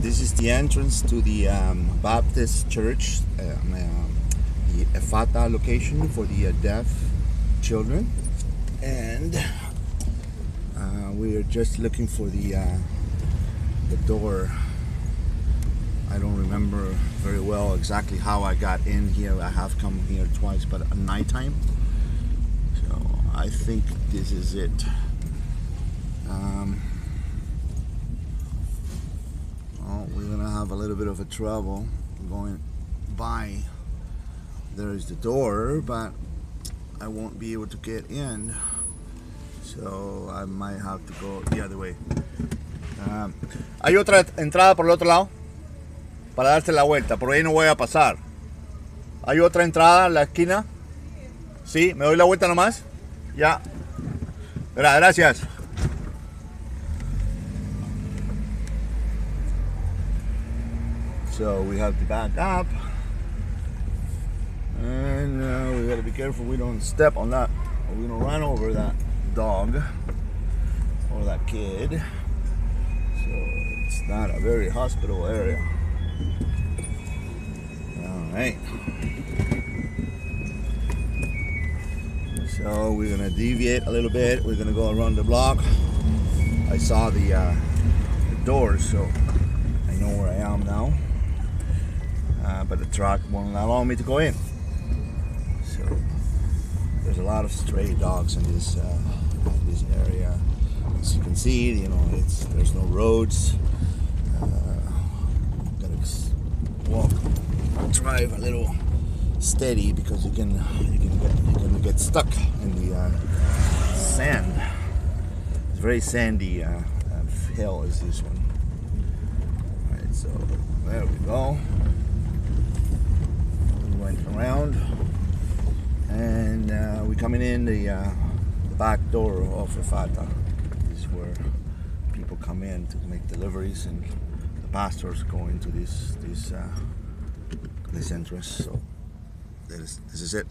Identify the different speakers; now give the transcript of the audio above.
Speaker 1: this is the entrance to the um, Baptist Church, um, um, the Efata location for the uh, deaf children, and uh, we are just looking for the uh, the door. I don't remember very well exactly how I got in here. I have come here twice, but at nighttime. So I think this is it. Have a little bit of a trouble going by. There is the door, but I won't be able to get in. So I might have to go the other way. Um, hay otra entrada por el otro lado para darse la vuelta. Por ahí no voy a pasar. Hay otra entrada en la esquina. Sí, me doy la vuelta nomás. Ya. Gra- Gracias. So we have to back up. And uh, we gotta be careful we don't step on that or we don't run over that dog or that kid. So it's not a very hospitable area. Alright. So we're gonna deviate a little bit. We're gonna go around the block. I saw the, uh, the doors, so I know where I am now. But the truck won't allow me to go in. So there's a lot of stray dogs in this uh, this area. As you can see, you know, it's there's no roads. Uh, gotta walk, drive a little steady because you can you can get you can get stuck in the uh, sand. It's very sandy uh, uh, hill is this one. All right, so there we go. We went around, and uh, we're coming in the, uh, the back door of. This is where people come in to make deliveries, and the pastors go into this this uh, this entrance. So that is, this is it.